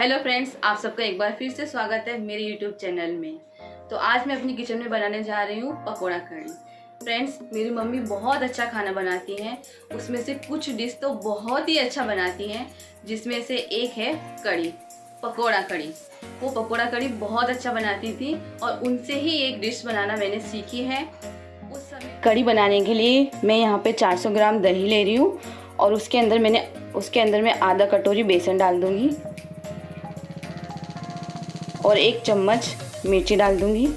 Hello friends, आप सबका एक बार फिर से स्वागत है मेरे यूट्यूब चैनल में। तो आज मैं अपनी किचन में बनाने जा रही हूँ पकोड़ा कड़ी फ्रेंड्स, मेरी मम्मी बहुत अच्छा खाना बनाती हैं। उसमें से कुछ डिश तो बहुत ही अच्छा बनाती हैं, जिसमें से एक है कड़ी पकोड़ा कड़ी वो पकोड़ा कड़ी बहुत अच्छा बनाती थी और उनसे ही एक डिश बनाना मैंने सीखी है। उस समय कड़ी बनाने के लिए मैं यहाँ पे 400 ग्राम दही ले रही हूँ और उसके अंदर मैंने, उसके अंदर मैं आधा कटोरी बेसन डाल दूँगी। और एक चम्मच मिर्ची डाल दूँगी।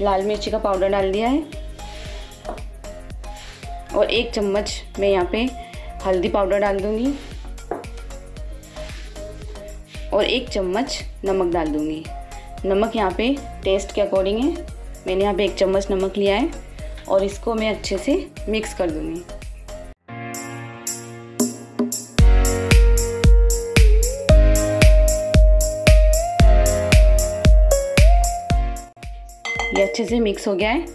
लाल मिर्ची का पाउडर डाल दिया है। और एक चम्मच मैं यहाँ पे हल्दी पाउडर डाल दूँगी। और एक चम्मच नमक डाल दूँगी। नमक यहाँ पे टेस्ट के अकॉर्डिंग है। मैंने यहाँ पे एक चम्मच नमक लिया है और इसको मैं अच्छे से मिक्स कर दूँगी। अच्छे से मिक्स हो गया है।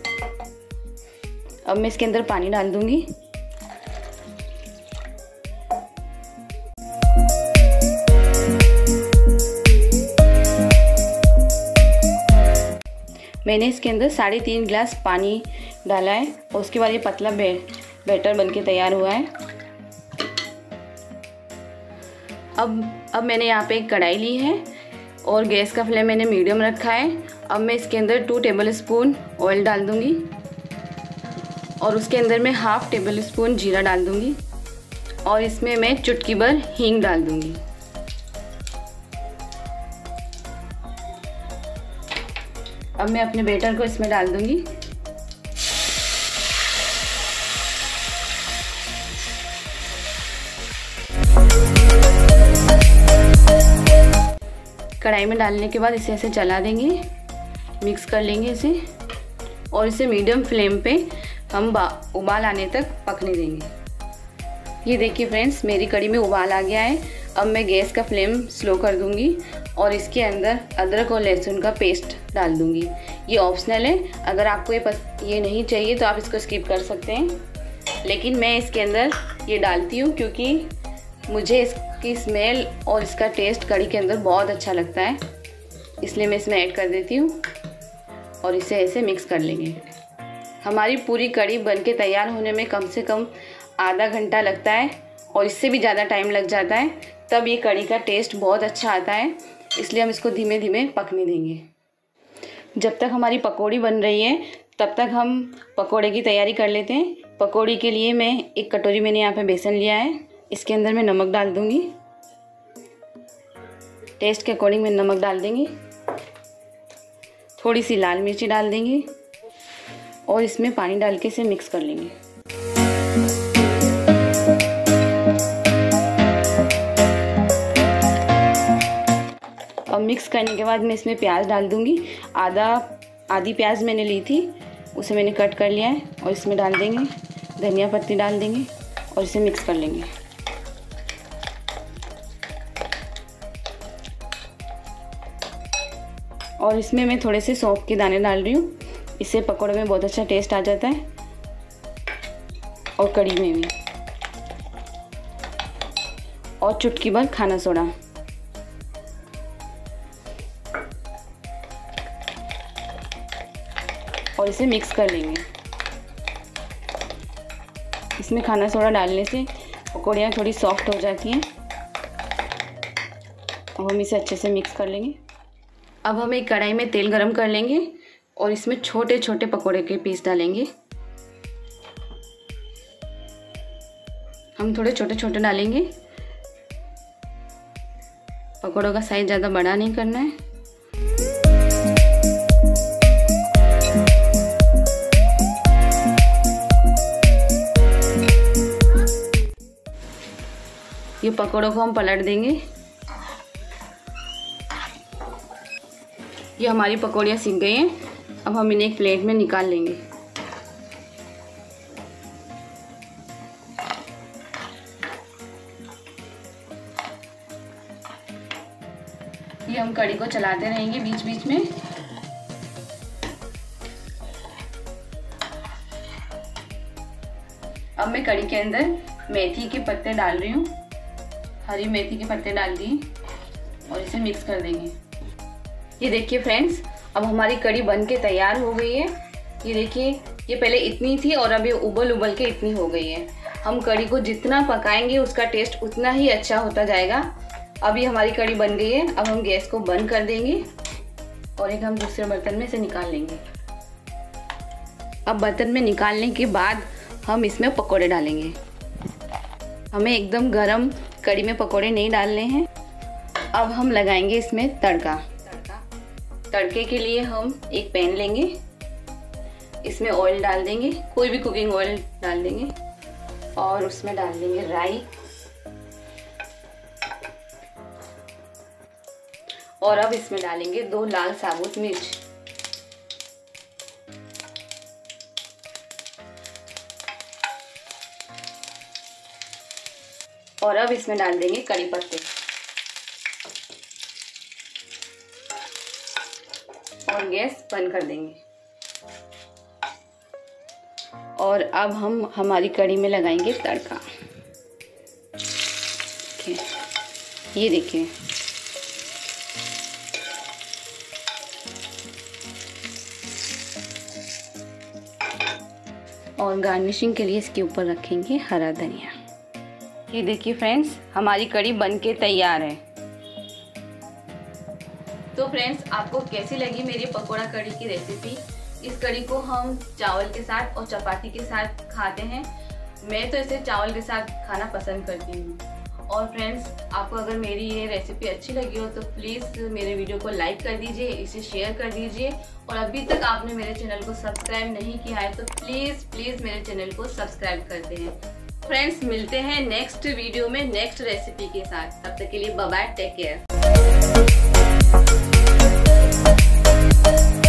अब मैं इसके अंदर पानी डाल दूँगी। मैंने इसके अंदर साढ़े तीन गिलास पानी डाला है और उसके बाद ये पतला बे, बैटर बनके तैयार हुआ है। अब अब मैंने यहाँ पे एक कढ़ाई ली है और गैस का फ्लेम मैंने मीडियम रखा है। अब मैं इसके अंदर टू टेबल स्पून ऑयल डाल दूँगी और उसके अंदर मैं हाफ़ टेबल स्पून जीरा डाल दूँगी और इसमें मैं चुटकी भर हींग डाल दूँगी। अब मैं अपने बेटर को इसमें डाल दूँगी। कढ़ाई में डालने के बाद इसे ऐसे चला देंगे। मिक्स कर लेंगे इसे और इसे मीडियम फ्लेम पे हम उबाल आने तक पकने देंगे। ये देखिए फ्रेंड्स मेरी कड़ी में उबाल आ गया है। अब मैं गैस का फ्लेम स्लो कर दूँगी और इसके अंदर अदरक और लहसुन का पेस्ट डाल दूँगी। ये ऑप्शनल है। अगर आपको ये पस, ये नहीं चाहिए तो आप इसको स्किप कर सकते हैं। लेकिन मैं इसके अंदर ये डालती हूँ क्योंकि मुझे इसकी स्मेल और इसका टेस्ट कड़ी के अंदर बहुत अच्छा लगता है। इसलिए मैं इसमें ऐड कर देती हूँ। और इसे ऐसे मिक्स कर लेंगे। हमारी पूरी कड़ी बन के तैयार होने में कम से कम आधा घंटा लगता है और इससे भी ज़्यादा टाइम लग जाता है। तब ये कड़ी का टेस्ट बहुत अच्छा आता है, इसलिए हम इसको धीमे धीमे पकने देंगे। जब तक हमारी पकौड़ी बन रही है, तब तक हम पकौड़े की तैयारी कर लेते हैं। पकौड़ी के लिए मैं एक कटोरी मैंने यहाँ पे बेसन लिया है, इसके अंदर मैं नमक डाल दूँगी। टेस्ट के अकॉर्डिंग मैं नमक डाल देंगी। थोड़ी सी लाल मिर्ची डाल देंगे और इसमें पानी डाल के इसे मिक्स कर लेंगे। और मिक्स करने के बाद मैं इसमें प्याज डाल दूँगी। आधा, आधी प्याज मैंने ली थी, उसे मैंने कट कर लिया है और इसमें डाल देंगे, धनिया पत्ती डाल देंगे और इसे मिक्स कर लेंगे। और इसमें मैं थोड़े से सौंफ के दाने डाल रही हूँ। इससे पकौड़े में बहुत अच्छा टेस्ट आ जाता है। और कड़ी में भी। और चुटकी भर खाना सोडा। और इसे मिक्स कर लेंगे। इसमें खाना सोडा डालने से पकौड़ियाँ थोड़ी सॉफ्ट हो जाती हैं। और हम इसे अच्छे से मिक्स कर लेंगे। अब हम एक कढ़ाई में तेल गरम कर लेंगे और इसमें छोटे छोटे पकोड़े के पीस डालेंगे। हम थोड़े छोटे छोटे डालेंगे। पकोड़ों का साइज़ ज़्यादा बड़ा नहीं करना है। ये पकोड़ों को हम पलट देंगे। ये हमारी पकौड़ियाँ सीख गई हैं। अब हम इन्हें एक प्लेट में निकाल लेंगे। ये हम कड़ी को चलाते रहेंगे बीच बीच में। अब मैं कड़ी के अंदर मेथी के पत्ते डाल रही हूँ। हरी मेथी के पत्ते डाल दिए और इसे मिक्स कर देंगे। ये देखिए फ्रेंड्स अब हमारी कड़ी बन के तैयार हो गई है। ये देखिए, ये पहले इतनी थी और अब ये उबल उबल के इतनी हो गई है। हम कड़ी को जितना पकाएँगे, उसका टेस्ट उतना ही अच्छा होता जाएगा। अब ये हमारी कड़ी बन गई है। अब हम गैस को बंद कर देंगे और एक हम दूसरे बर्तन में से निकाल लेंगे। अब बर्तन में निकालने के बाद हम इसमें पकौड़े डालेंगे। हमें एकदम गरम कड़ी में पकौड़े नहीं डालने हैं। अब हम लगाएँगे इसमें तड़का। तड़के के लिए हम एक पैन लेंगे। इसमें ऑयल डाल देंगे। कोई भी कुकिंग ऑयल डाल देंगे। और उसमें डाल देंगे राई और अब इसमें डालेंगे दो लाल साबुत मिर्च। और अब इसमें डाल देंगे कड़ी पत्ते। और गैस बंद कर देंगे। और अब हम हमारी कड़ी में लगाएँगे तड़का। ये देखिए। और गार्निशिंग के लिए इसके ऊपर रखेंगे हरा धनिया। ये देखिए फ्रेंड्स हमारी कड़ी बन के तैयार है। तो फ्रेंड्स आपको कैसी लगी मेरी पकोड़ा कड़ी की रेसिपी इस कड़ी को हम चावल के साथ और चपाती के साथ खाते हैं। मैं तो इसे चावल के साथ खाना पसंद करती हूँ। और फ्रेंड्स आपको अगर मेरी ये रेसिपी अच्छी लगी हो तो प्लीज़ मेरे वीडियो को लाइक कर दीजिए, इसे शेयर कर दीजिए। और अभी तक आपने मेरे चैनल को सब्सक्राइब नहीं किया है तो प्लीज़ प्लीज़ मेरे चैनल को सब्सक्राइब करते हैं। फ्रेंड्स मिलते हैं नेक्स्ट वीडियो में नेक्स्ट रेसिपी के साथ। तब तक के लिए bye take care thank you